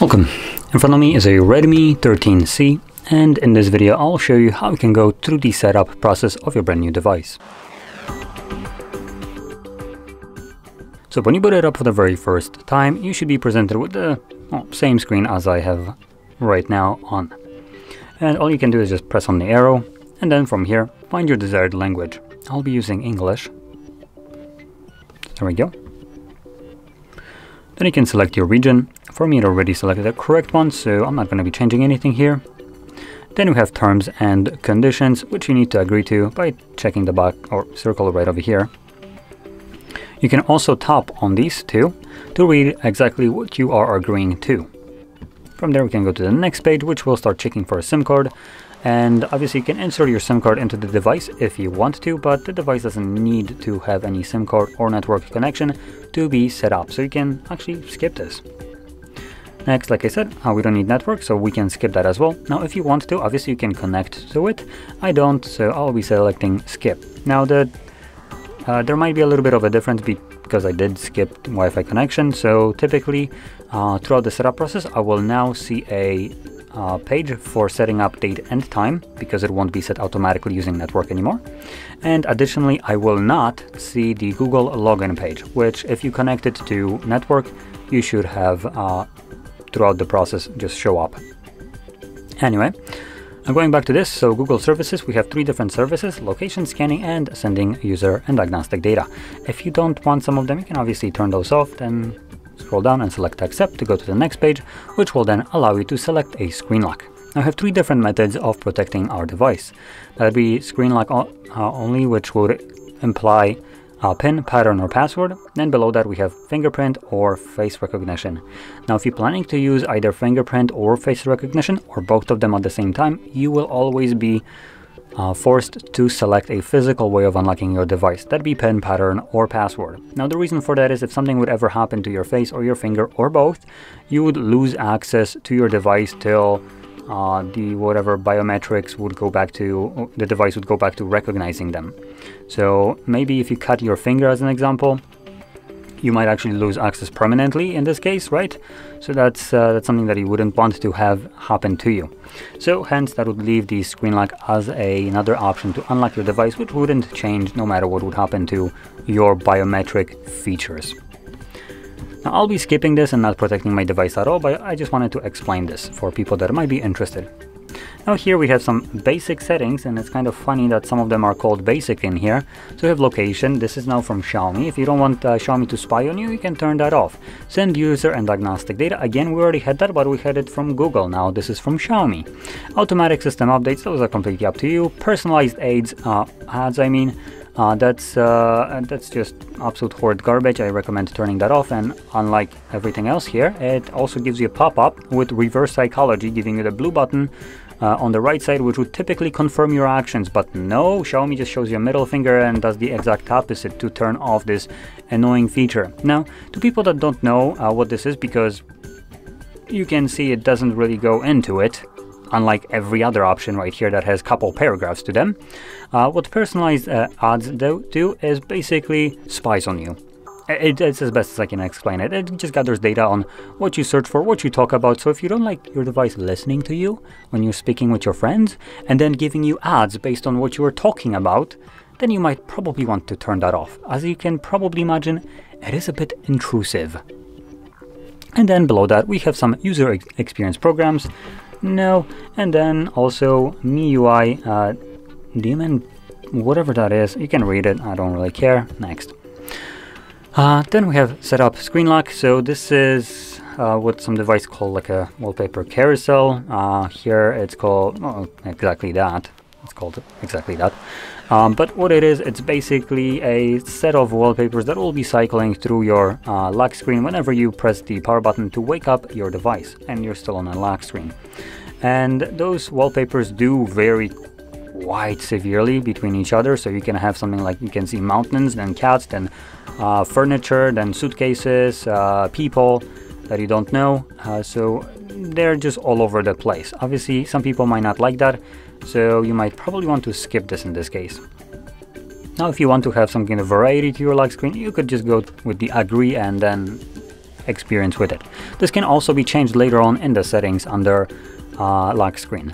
Welcome. In front of me is a Redmi 13C and in this video I'll show you how you can go through the setup process of your brand new device. So when you boot it up for the very first time you should be presented with the well, same screen as I have right now on. And all you can do is just press on the arrow and then from here find your desired language. I'll be using English. There we go. Then you can select your region. For me it already selected the correct one, so I'm not going to be changing anything here. Then we have terms and conditions, which you need to agree to by checking the box or circle right over here. You can also tap on these two to read exactly what you are agreeing to. From there we can go to the next page, which will start checking for a SIM card. And obviously you can insert your SIM card into the device if you want to, but the device doesn't need to have any SIM card or network connection to be set up. So you can actually skip this. Next, like I said, uh, we don't need network, so we can skip that as well. Now, if you want to, obviously you can connect to it. I don't, so I'll be selecting skip. Now, the, uh, there might be a little bit of a difference because I did skip Wi-Fi connection. So typically, uh, throughout the setup process, I will now see a uh, page for setting up date and time because it won't be set automatically using network anymore. And additionally, I will not see the Google login page, which if you connect it to network, you should have uh, throughout the process just show up. Anyway, I'm going back to this, so Google services, we have three different services, location scanning and sending user and diagnostic data. If you don't want some of them, you can obviously turn those off, then Scroll down and select accept to go to the next page, which will then allow you to select a screen lock. Now I have three different methods of protecting our device. That would be screen lock uh, only, which would imply a PIN, pattern, or password. Then below that we have fingerprint or face recognition. Now if you're planning to use either fingerprint or face recognition, or both of them at the same time, you will always be uh, forced to select a physical way of unlocking your device. That'd be PIN, pattern, or password. Now the reason for that is if something would ever happen to your face or your finger or both, you would lose access to your device till uh, the whatever biometrics would go back to, the device would go back to recognizing them. So maybe if you cut your finger as an example, you might actually lose access permanently in this case, right? So that's uh, that's something that you wouldn't want to have happen to you. So hence that would leave the screen lock as a, another option to unlock your device, which wouldn't change no matter what would happen to your biometric features. Now I'll be skipping this and not protecting my device at all, but I just wanted to explain this for people that might be interested. Now here we have some basic settings and it's kind of funny that some of them are called basic in here. So we have location, this is now from Xiaomi. If you don't want uh, Xiaomi to spy on you, you can turn that off. Send user and diagnostic data, again we already had that but we had it from Google, now this is from Xiaomi. Automatic system updates, those are completely up to you. Personalized aids, uh, ads I mean, uh, that's uh, that's just absolute horrid garbage. I recommend turning that off. And unlike everything else here, it also gives you a pop-up with reverse psychology, giving you the blue button uh, on the right side, which would typically confirm your actions. But no, Xiaomi just shows you a middle finger and does the exact opposite to turn off this annoying feature. Now, to people that don't know uh, what this is, because you can see it doesn't really go into it, unlike every other option right here that has couple paragraphs to them. Uh, what personalized uh, ads do, do is basically spies on you. It, it's as best as I can explain it. It just gathers data on what you search for, what you talk about. So if you don't like your device listening to you when you're speaking with your friends and then giving you ads based on what you were talking about, then you might probably want to turn that off. As you can probably imagine, it is a bit intrusive. And then below that, we have some user ex experience programs. No, and then also MIUI uh, daemon, whatever that is. You can read it, I don't really care. Next. Uh, then we have set up screen lock. So this is uh, what some device call like a wallpaper carousel. Uh, here it's called well, exactly that. It's called exactly that. Um, but what it is, it's basically a set of wallpapers that will be cycling through your uh, lock screen whenever you press the power button to wake up your device and you're still on a lock screen. And those wallpapers do vary quite severely between each other. So you can have something like you can see mountains, then cats, then uh, furniture, then suitcases, uh, people that you don't know. Uh, so they're just all over the place. Obviously, some people might not like that, so you might probably want to skip this in this case. Now, if you want to have some kind of variety to your lock screen, you could just go with the agree and then experience with it. This can also be changed later on in the settings under uh, lock screen.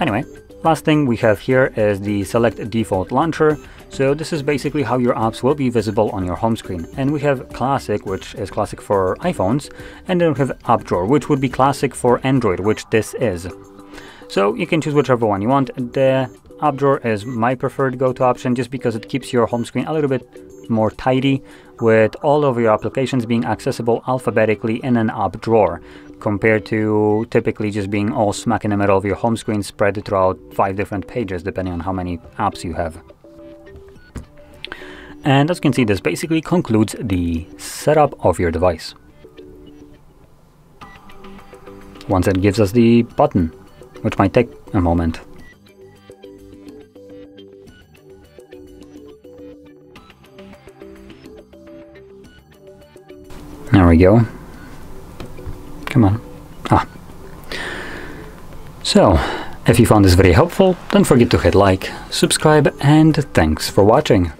Anyway, last thing we have here is the select default launcher. So this is basically how your apps will be visible on your home screen. And we have classic, which is classic for iPhones, and then we have app drawer, which would be classic for Android, which this is. So you can choose whichever one you want. The app drawer is my preferred go-to option just because it keeps your home screen a little bit more tidy with all of your applications being accessible alphabetically in an app drawer compared to typically just being all smack in the middle of your home screen spread throughout five different pages depending on how many apps you have. And as you can see, this basically concludes the setup of your device. Once it gives us the button, which might take a moment. There we go. Come on. Ah. So, if you found this video helpful, don't forget to hit like, subscribe, and thanks for watching.